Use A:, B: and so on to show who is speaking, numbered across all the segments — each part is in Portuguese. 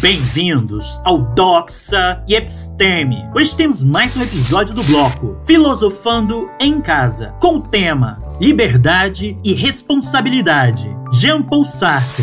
A: Bem-vindos ao Doxa e Episteme. Hoje temos mais um episódio do bloco Filosofando em Casa, com o tema Liberdade e Responsabilidade. Jean Paul Sartre.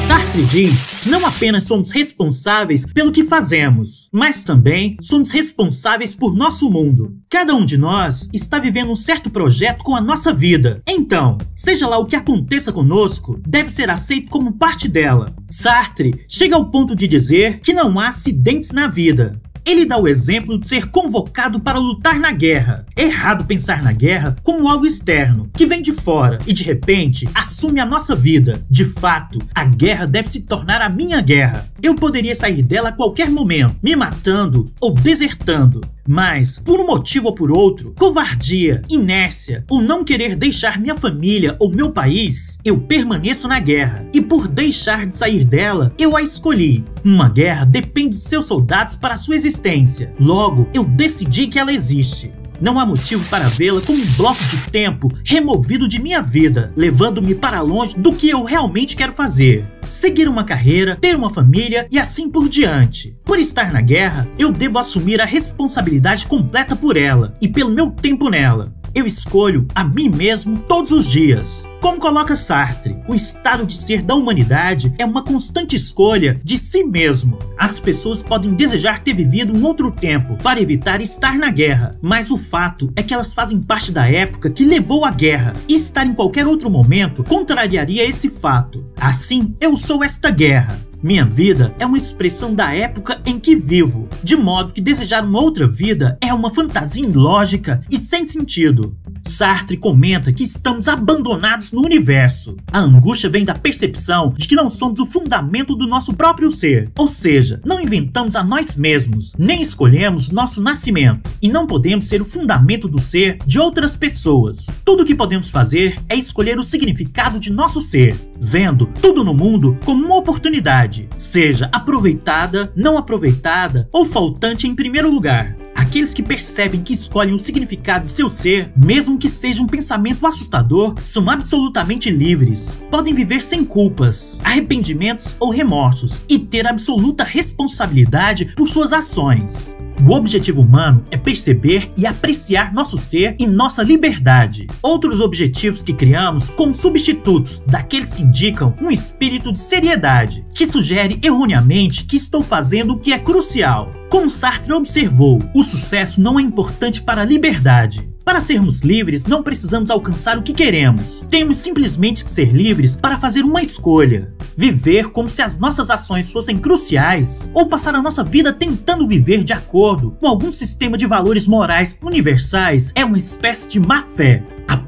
A: Sartre diz: não apenas somos responsáveis pelo que fazemos, mas também somos responsáveis por nosso mundo. Cada um de nós está vivendo um certo projeto com a nossa vida. Então, seja lá o que aconteça conosco, deve ser aceito como parte dela. Sartre chega ao ponto de dizer que não há acidentes na vida, ele dá o exemplo de ser convocado para lutar na guerra. É errado pensar na guerra como algo externo, que vem de fora e de repente assume a nossa vida. De fato, a guerra deve se tornar a minha guerra. Eu poderia sair dela a qualquer momento, me matando ou desertando. Mas, por um motivo ou por outro, covardia, inércia ou não querer deixar minha família ou meu país, eu permaneço na guerra. E por deixar de sair dela, eu a escolhi. Uma guerra depende de seus soldados para sua existência. Logo, eu decidi que ela existe. Não há motivo para vê-la como um bloco de tempo removido de minha vida, levando-me para longe do que eu realmente quero fazer seguir uma carreira, ter uma família e assim por diante. Por estar na guerra, eu devo assumir a responsabilidade completa por ela e pelo meu tempo nela. Eu escolho a mim mesmo todos os dias. Como coloca Sartre, o estado de ser da humanidade é uma constante escolha de si mesmo. As pessoas podem desejar ter vivido um outro tempo para evitar estar na guerra, mas o fato é que elas fazem parte da época que levou à guerra, e estar em qualquer outro momento contrariaria esse fato. Assim, eu sou esta guerra. Minha vida é uma expressão da época em que vivo, de modo que desejar uma outra vida é uma fantasia ilógica e sem sentido. Sartre comenta que estamos abandonados no universo. A angústia vem da percepção de que não somos o fundamento do nosso próprio ser, ou seja, não inventamos a nós mesmos, nem escolhemos nosso nascimento, e não podemos ser o fundamento do ser de outras pessoas. Tudo o que podemos fazer é escolher o significado de nosso ser, vendo tudo no mundo como uma oportunidade, seja aproveitada, não aproveitada ou faltante em primeiro lugar. Aqueles que percebem que escolhem o significado de seu ser, mesmo que seja um pensamento assustador, são absolutamente livres. Podem viver sem culpas, arrependimentos ou remorsos e ter absoluta responsabilidade por suas ações. O objetivo humano é perceber e apreciar nosso ser e nossa liberdade. Outros objetivos que criamos como substitutos daqueles que indicam um espírito de seriedade, que sugere erroneamente que estou fazendo o que é crucial. Como Sartre observou, o sucesso não é importante para a liberdade. Para sermos livres, não precisamos alcançar o que queremos. Temos simplesmente que ser livres para fazer uma escolha. Viver como se as nossas ações fossem cruciais, ou passar a nossa vida tentando viver de acordo com algum sistema de valores morais universais é uma espécie de má fé.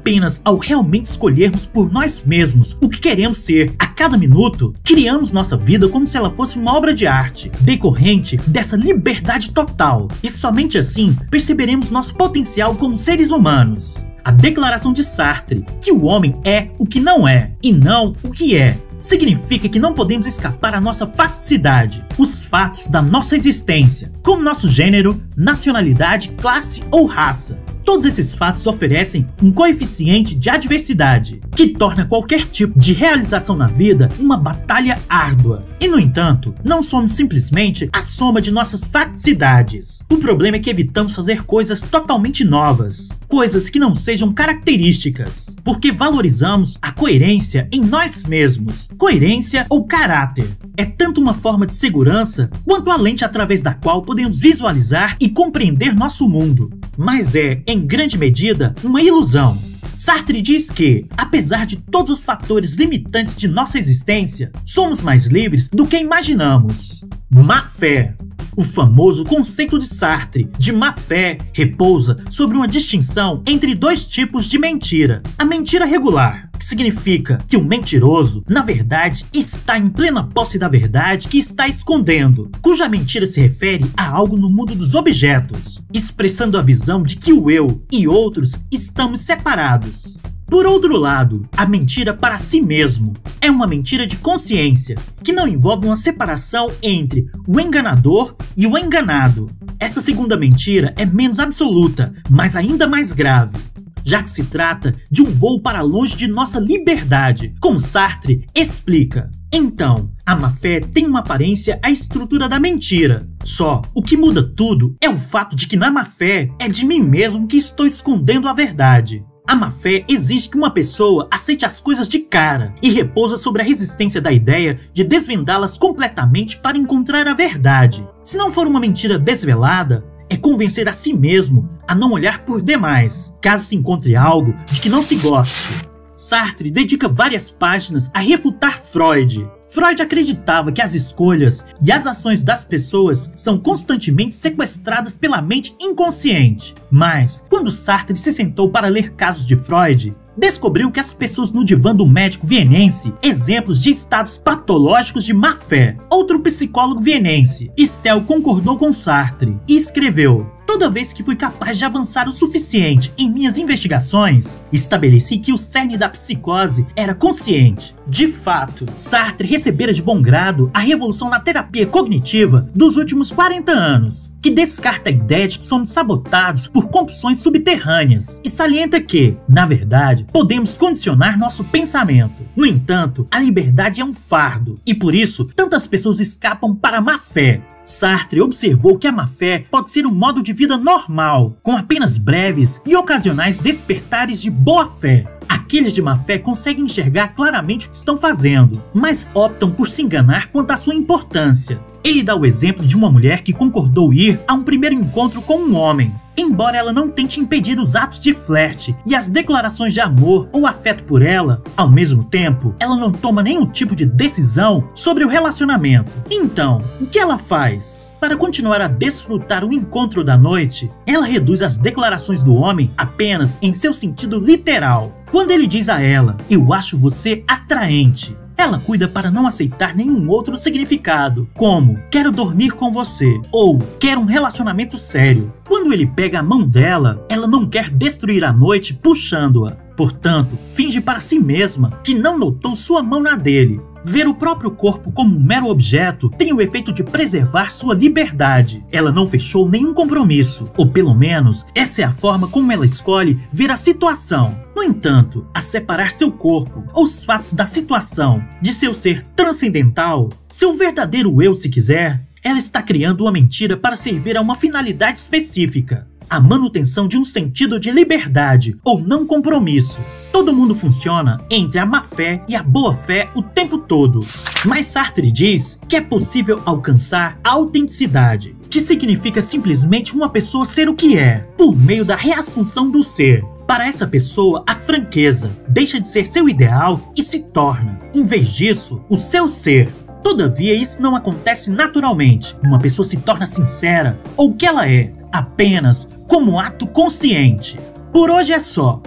A: Apenas ao realmente escolhermos por nós mesmos o que queremos ser a cada minuto, criamos nossa vida como se ela fosse uma obra de arte, decorrente dessa liberdade total. E somente assim perceberemos nosso potencial como seres humanos. A declaração de Sartre, que o homem é o que não é e não o que é, significa que não podemos escapar à nossa facticidade, os fatos da nossa existência, como nosso gênero, nacionalidade, classe ou raça. Todos esses fatos oferecem um coeficiente de adversidade, que torna qualquer tipo de realização na vida uma batalha árdua. E no entanto, não somos simplesmente a soma de nossas facticidades. O problema é que evitamos fazer coisas totalmente novas, coisas que não sejam características, porque valorizamos a coerência em nós mesmos. Coerência ou caráter é tanto uma forma de segurança quanto a lente através da qual podemos visualizar e compreender nosso mundo. Mas é, em grande medida, uma ilusão. Sartre diz que, apesar de todos os fatores limitantes de nossa existência, somos mais livres do que imaginamos. Má fé. O famoso conceito de Sartre de má fé repousa sobre uma distinção entre dois tipos de mentira: a mentira regular, que significa que o mentiroso, na verdade, está em plena posse da verdade que está escondendo, cuja mentira se refere a algo no mundo dos objetos, expressando a visão de que o eu e outros estamos separados. Por outro lado, a mentira para si mesmo é uma mentira de consciência, que não envolve uma separação entre o enganador e o enganado. Essa segunda mentira é menos absoluta, mas ainda mais grave, já que se trata de um voo para longe de nossa liberdade, como Sartre explica. Então, a má-fé tem uma aparência à estrutura da mentira. Só, o que muda tudo é o fato de que na má-fé é de mim mesmo que estou escondendo a verdade. A má-fé exige que uma pessoa aceite as coisas de cara e repousa sobre a resistência da ideia de desvendá-las completamente para encontrar a verdade. Se não for uma mentira desvelada, é convencer a si mesmo a não olhar por demais, caso se encontre algo de que não se goste. Sartre dedica várias páginas a refutar Freud. Freud acreditava que as escolhas e as ações das pessoas são constantemente sequestradas pela mente inconsciente. Mas, quando Sartre se sentou para ler casos de Freud, descobriu que as pessoas no divã do médico vienense exemplos de estados patológicos de má fé. Outro psicólogo vienense, Stel, concordou com Sartre e escreveu: Toda vez que fui capaz de avançar o suficiente em minhas investigações, estabeleci que o cerne da psicose era consciente. De fato, Sartre recebera de bom grado a revolução na terapia cognitiva dos últimos 40 anos, que descarta a ideia de que somos sabotados por compulsões subterrâneas e salienta que, na verdade, podemos condicionar nosso pensamento. No entanto, a liberdade é um fardo e por isso tantas pessoas escapam para a má fé, Sartre observou que a má-fé pode ser um modo de vida normal, com apenas breves e ocasionais despertares de boa-fé. Aqueles de má fé conseguem enxergar claramente o que estão fazendo, mas optam por se enganar quanto à sua importância. Ele dá o exemplo de uma mulher que concordou ir a um primeiro encontro com um homem, embora ela não tente impedir os atos de flerte e as declarações de amor ou afeto por ela, ao mesmo tempo, ela não toma nenhum tipo de decisão sobre o relacionamento. Então, o que ela faz? Para continuar a desfrutar o encontro da noite, ela reduz as declarações do homem apenas em seu sentido literal. Quando ele diz a ela, eu acho você atraente, ela cuida para não aceitar nenhum outro significado, como quero dormir com você ou quero um relacionamento sério. Quando ele pega a mão dela, ela não quer destruir a noite puxando-a. Portanto, finge para si mesma que não notou sua mão na dele. Ver o próprio corpo como um mero objeto tem o efeito de preservar sua liberdade. Ela não fechou nenhum compromisso, ou pelo menos essa é a forma como ela escolhe ver a situação. No entanto, a separar seu corpo, ou os fatos da situação, de seu ser transcendental, seu verdadeiro eu, se quiser, ela está criando uma mentira para servir a uma finalidade específica a manutenção de um sentido de liberdade ou não compromisso. Todo mundo funciona entre a má fé e a boa fé o tempo todo. Mas Sartre diz que é possível alcançar a autenticidade, que significa simplesmente uma pessoa ser o que é, por meio da reassunção do ser. Para essa pessoa, a franqueza deixa de ser seu ideal e se torna, em vez disso, o seu ser. Todavia, isso não acontece naturalmente. Uma pessoa se torna sincera ou o que ela é, apenas como ato consciente. Por hoje é só.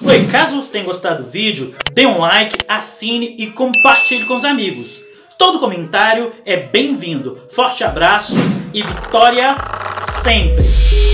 A: Oi, caso você tenha gostado do vídeo, dê um like, assine e compartilhe com os amigos. Todo comentário é bem-vindo. Forte abraço e vitória sempre!